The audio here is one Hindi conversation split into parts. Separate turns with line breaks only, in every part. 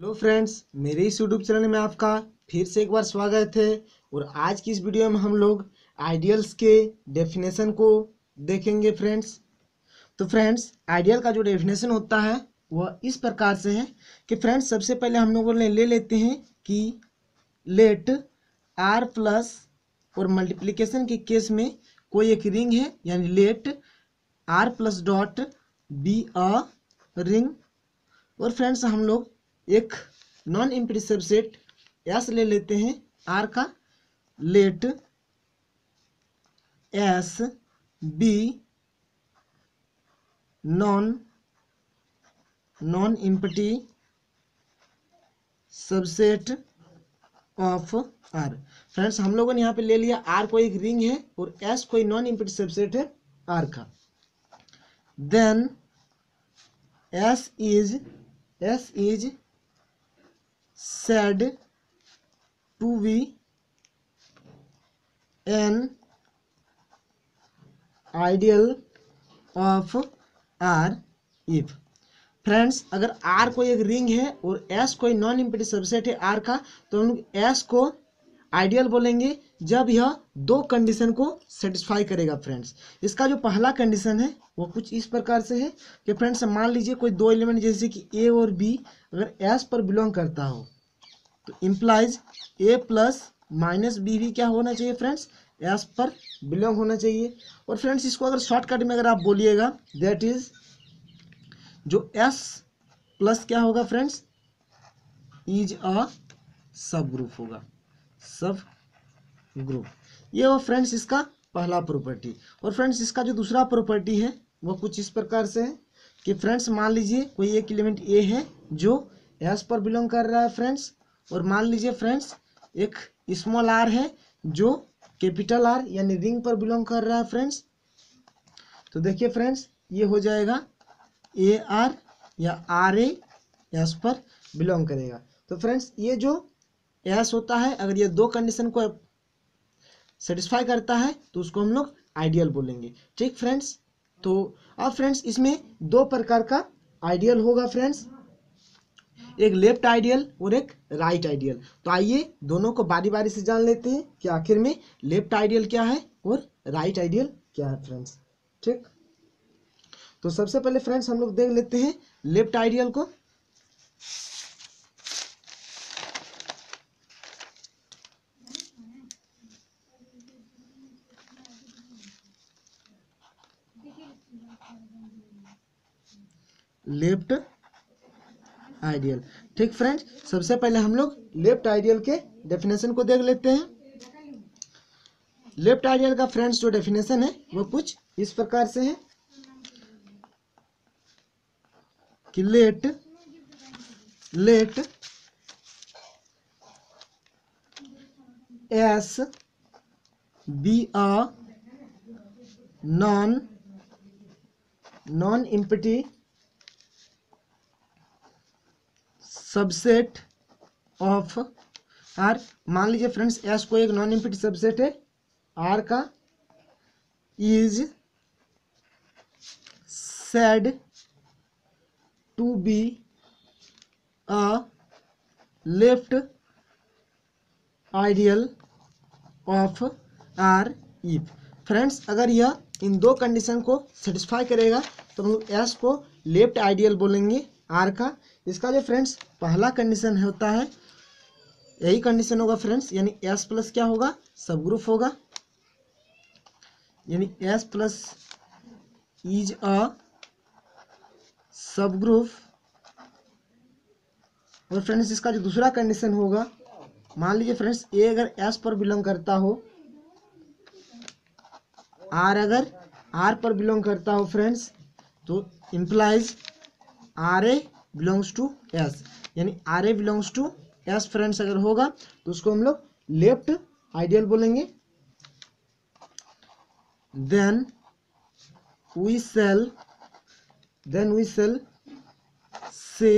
हेलो फ्रेंड्स मेरे इस यूट्यूब चैनल में आपका फिर से एक बार स्वागत है और आज की इस वीडियो में हम लोग आइडियल्स के डेफिनेशन को देखेंगे फ्रेंड्स तो फ्रेंड्स आइडियल का जो डेफिनेशन होता है वह इस प्रकार से है कि फ्रेंड्स सबसे पहले हम लोगों ने ले लेते हैं कि लेट आर प्लस और मल्टीप्लीकेशन के केस में कोई एक रिंग है यानी let R plus dot B a ring और फ्रेंड्स हम लोग एक नॉन इम्प्री सबसेट एस ले लेते हैं आर का let S be non non empty subset of R friends हम लोगों ने यहाँ पे ले लिया आर कोई एक रिंग है और एस कोई नॉन इम्पटी सबसेट है आर का then S is S is said to be an ideal of R if friends अगर आर कोई एक रिंग है और एस कोई नॉन इम्पिटिव सबसेट है आर का तो हम लोग एस को आइडियल बोलेंगे जब यह दो कंडीशन को सेटिस्फाई करेगा फ्रेंड्स इसका जो पहला कंडीशन है वो कुछ इस प्रकार से है कि फ्रेंड्स मान लीजिए कोई दो एलिमेंट जैसे कि ए और बी अगर एस पर बिलोंग करता हो तो implies A plus minus B भी क्या होना चाहिए फ्रेंड्स एस पर बिलोंग होना चाहिए और फ्रेंड्स इसको अगर शॉर्टकट में अगर आप बोलिएगा दैट इज जो एस प्लस क्या होगा फ्रेंड्स इज अ सब ग्रुप होगा सब ग्रुप ये वो फ्रेंड्स इसका पहला प्रॉपर्टी और फ्रेंड्स इसका जो दूसरा प्रॉपर्टी है वो कुछ इस प्रकार से है कि फ्रेंड्स मान लीजिए कोई एक एलिमेंट ए है जो एस पर बिलोंग कर रहा है फ्रेंड्स और मान लीजिए फ्रेंड्स एक स्मॉल आर है जो कैपिटल आर यानी रिंग पर बिलोंग कर रहा है फ्रेंड्स तो देखिए फ्रेंड्स ये हो जाएगा ए आर या आर ए एस पर बिलोंग करेगा तो फ्रेंड्स ये जो एस होता है अगर ये दो कंडीशन को सेटिस्फाई करता है तो उसको हम लोग आइडियल बोलेंगे ठीक फ्रेंड्स तो अब फ्रेंड्स इसमें दो प्रकार का आइडियल होगा फ्रेंड्स एक लेफ्ट आइडियल और एक राइट आइडियल तो आइए दोनों को बारी बारी से जान लेते हैं कि आखिर में लेफ्ट आइडियल क्या है और राइट आइडियल क्या है फ्रेंड्स ठीक तो सबसे पहले फ्रेंड्स हम लोग देख लेते हैं लेफ्ट आइडियल को लेफ्ट आइडियल ठीक फ्रेंड्स सबसे पहले हम लोग लेफ्ट आइडियल के डेफिनेशन को देख लेते हैं लेफ्ट आइडियल का फ्रेंड्स जो डेफिनेशन है वो कुछ इस प्रकार से है कि let let S be a non non empty subset of R मान लीजिए फ्रेंड्स एस को एक नॉन इम्पिटी सबसेट है आर का is said to be a left ideal of R if friends अगर यह इन दो कंडीशन को सेटिस्फाई करेगा तो हम एस को लेफ्ट आइडियल बोलेंगे आर का इसका जो फ्रेंड्स पहला कंडीशन होता है यही कंडीशन होगा फ्रेंड्स यानी एस प्लस क्या होगा सब ग्रुप होगा यानी S plus is a subgroup और फ्रेंड्स इसका जो दूसरा कंडीशन होगा मान लीजिए फ्रेंड्स ए अगर एस पर बिलोंग करता हो आर अगर आर पर बिलोंग करता हो फ्रेंड्स तो implies R A belongs to S यानी R A belongs to S friends अगर होगा तो उसको हम लोग लेफ्ट आइडियल बोलेंगे then we shall then we shall say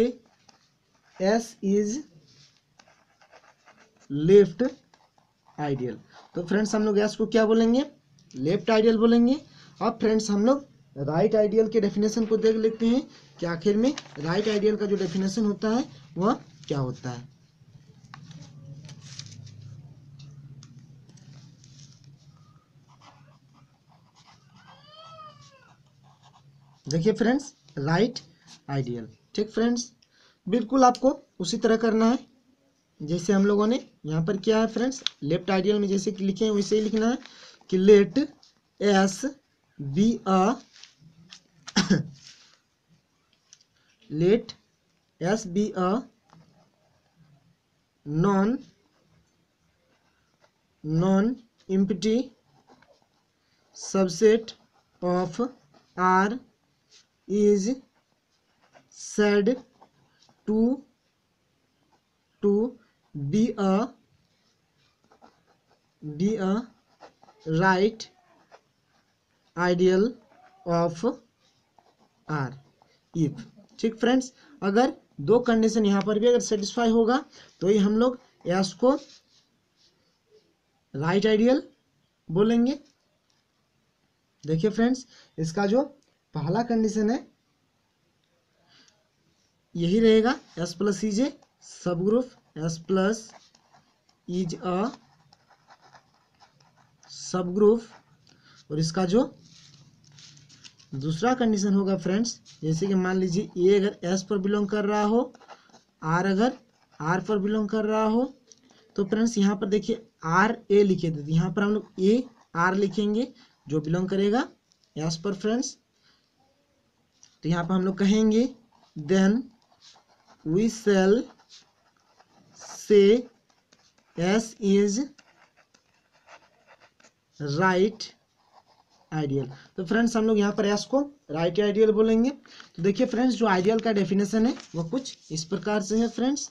S is left ideal तो फ्रेंड्स हम लोग एस को क्या बोलेंगे लेफ्ट आइडियल बोलेंगे अब फ्रेंड्स हम लोग राइट आइडियल के डेफिनेशन को देख लेते हैं कि आखिर में राइट आइडियल का जो डेफिनेशन होता है वह क्या होता है देखिए फ्रेंड्स राइट आइडियल ठीक फ्रेंड्स बिल्कुल आपको उसी तरह करना है जैसे हम लोगों ने यहाँ पर किया है फ्रेंड्स लेफ्ट आइडियल में जैसे लिखे हैं वैसे ही लिखना है let S be a let S be a non-empty subset of R is said to be a right ideal of R if ठीक फ्रेंड्स अगर दो कंडीशन यहां पर भी अगर सेटिस्फाई होगा तो ये हम लोग एस को राइट आइडियल बोलेंगे देखिए फ्रेंड्स इसका जो पहला कंडीशन है यही रहेगा S plus is a subgroup S plus is a subgroup और इसका जो दूसरा कंडीशन होगा फ्रेंड्स जैसे कि मान लीजिए ए अगर एस पर बिलोंग कर रहा हो आर अगर आर पर बिलोंग कर रहा हो तो फ्रेंड्स यहाँ पर देखिए आर ए लिखे थे तो यहाँ पर हम लोग ए आर लिखेंगे जो बिलोंग करेगा एस पर फ्रेंड्स तो यहाँ पर हम लोग कहेंगे then we shall say S is right ideal तो फ्रेंड्स हम लोग यहाँ पर एस को राइट आइडियल बोलेंगे तो देखिए फ्रेंड्स जो आइडियल का डेफिनेशन है वो कुछ इस प्रकार से है फ्रेंड्स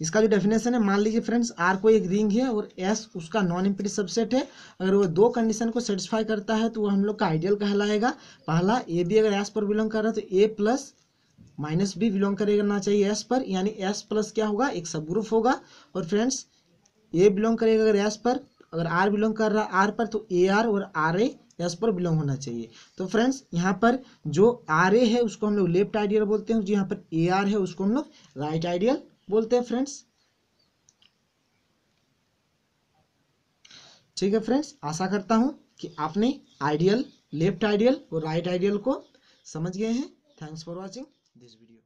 इसका जो डेफिनेशन है मान लीजिए फ्रेंड्स आर को एक रिंग है और एस उसका नॉन इम्प्री सबसेट है अगर वो दो कंडीशन को सेटिस्फाई करता है तो वो हम लोग का आइडियल कहलाएगा पहला ए बी अगर एस पर बिलोंग कर रहा है तो A plus minus B belong करेगा चाहिए एस पर यानी एस प्लस क्या होगा एक सब ग्रुप होगा और फ्रेंड्स ए बिलोंग करेगा अगर एस पर अगर आर बिलोंग कर रहा है आर पर तो ए आर और आर ए एस पर बिलोंग होना चाहिए तो फ्रेंड्स यहाँ पर जो आर ए है उसको हम लोग लेफ्ट आइडियल बोलते हैं जो यहाँ पर ए आर है उसको हम लोग राइट आइडियल बोलते हैं फ्रेंड्स ठीक है फ्रेंड्स आशा करता हूँ कि आपने आइडियल लेफ्ट आइडियल और राइट आइडियल को समझ गए हैं thanks for watching this video